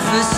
I've